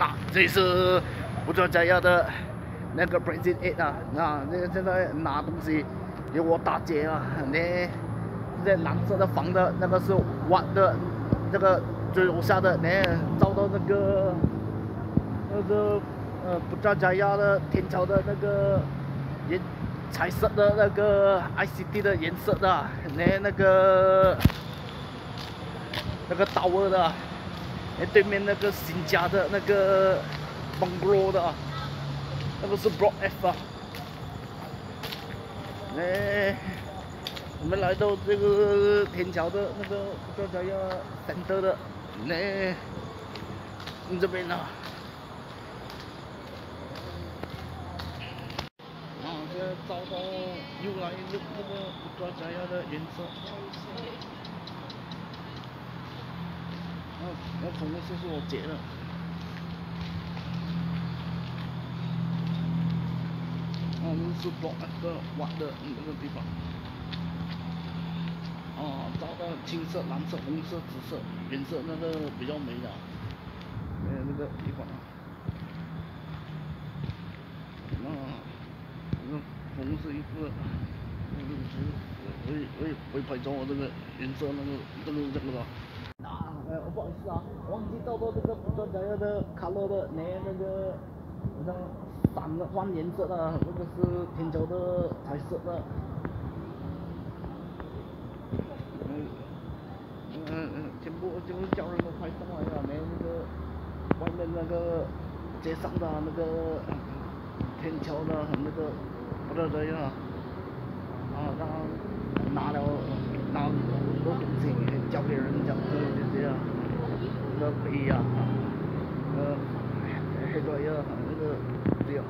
那这是不装假药的那个 President 啊，那那个现在拿东西给我打劫啊，那这蓝色的房的那个是挖的，那个最楼下的，那找到那个那个呃不装假药的天桥的那个颜彩色的那个 ICD 的颜色的，那那个那个刀的。哎，对面那个新家的那个 bungalow 的啊，那个是 Block F 啊。哎，我们来到这个天桥的那个不知道叫等德的，那这边呢。啊，这找到又来一个那个不知道叫啥的颜色。那那从那就是我姐了。啊，那是挖那个挖的那个地方。啊，找到青色、蓝色、红色、紫色颜色那个比较美的，没有那个地方。那那红色衣服，那个是我也我也会拍照，这个颜色那个那个这个。啊，哎，不好意思啊，忘记找到这个不知道叫的卡乐的那那个，好像三个换颜色的，那个是天桥的彩色的。嗯嗯嗯，全部全部叫人都拍上来了，连那个外面那个街上的那个天桥的那个不知道怎不一样，呃，还是说要那个不要。